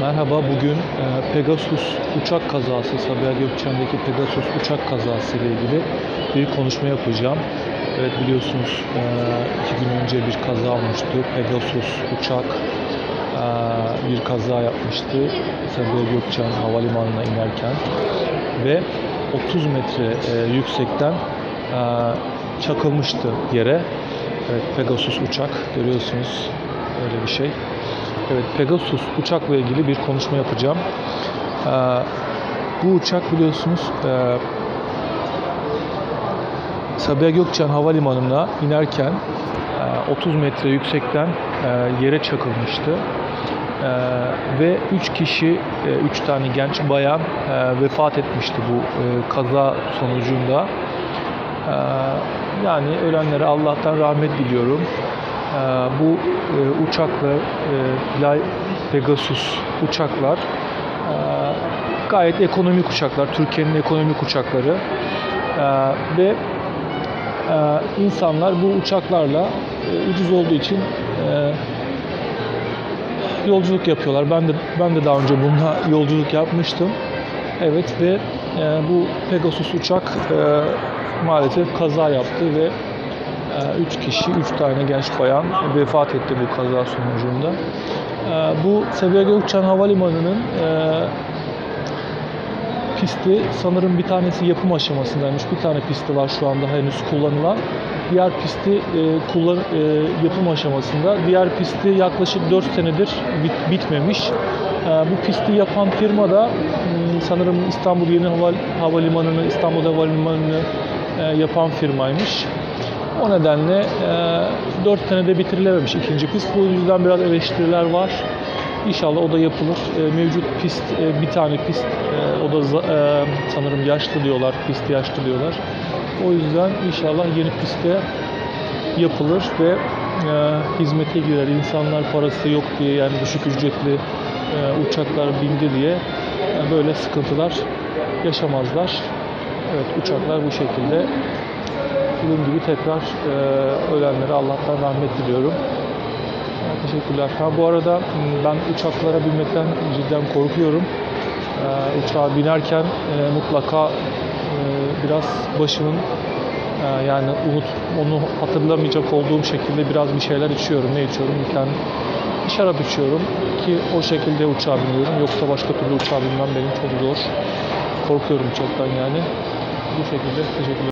Merhaba, bugün e, Pegasus uçak kazası, Sabiha Gökçen'deki Pegasus uçak kazası ile ilgili bir konuşma yapacağım. Evet biliyorsunuz e, iki gün önce bir kaza olmuştu. Pegasus uçak e, bir kaza yapmıştı Sabiha Gökçen havalimanına inerken ve 30 metre yüksekten çakılmıştı yere. Evet Pegasus uçak görüyorsunuz öyle bir şey. Evet, Pegasus uçakla ilgili bir konuşma yapacağım. Ee, bu uçak biliyorsunuz e, Sabiha Gökçen Havalimanı'na inerken e, 30 metre yüksekten e, yere çakılmıştı. E, ve 3 kişi, 3 tane genç bayan e, vefat etmişti bu e, kaza sonucunda. E, yani ölenlere Allah'tan rahmet diliyorum. Ee, bu e, uçaklar, e, Fly Pegasus uçaklar e, gayet ekonomik uçaklar, Türkiye'nin ekonomik uçakları ve insanlar bu uçaklarla ucuz olduğu için yolculuk yapıyorlar. Ben de ben de daha önce bununla yolculuk yapmıştım. Evet ve e, bu Pegasus uçak e, maalesef kaza yaptı ve 3 kişi, 3 tane genç bayan vefat etti bu kaza sonucunda. Ee, bu Sabiha Gökçen Havalimanı'nın e, pisti sanırım bir tanesi yapım aşamasındaymış. Bir tane pisti var şu anda henüz kullanılan. Diğer pisti e, kullan, e, yapım aşamasında. Diğer pisti yaklaşık 4 senedir bit, bitmemiş. Bu pisti yapan firma da hmm, sanırım İstanbul Yeni Haval, Havalimanı'nı, İstanbul Havalimanı'nı yapan firmaymış. O nedenle e, 4 senede bitirilememiş ikinci pist. Bu yüzden biraz eleştiriler var. İnşallah o da yapılır. E, mevcut pist e, bir tane pist. E, o da e, sanırım yaşlı diyorlar. Pist yaşlı diyorlar. O yüzden inşallah yeni pistte yapılır ve e, hizmete girer. İnsanlar parası yok diye yani düşük ücretli e, uçaklar bindi diye e, böyle sıkıntılar yaşamazlar. Evet uçaklar bu şekilde Dediğim gibi tekrar e, ölenlere Allah'tan rahmet diliyorum. E, teşekkürler. Ha, bu arada ben uçaklara binmekten cidden korkuyorum. E, uçağa binerken e, mutlaka e, biraz başımın e, yani unut onu hatırlamayacak olduğum şekilde biraz bir şeyler içiyorum. Ne içiyorum? Bir tane şarap içiyorum ki o şekilde uçağa biniyorum. Yoksa başka türlü uçağa binmem benim çok zor. Korkuyorum çoktan yani. Bu şekilde teşekkürler.